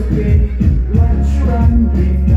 What you? run,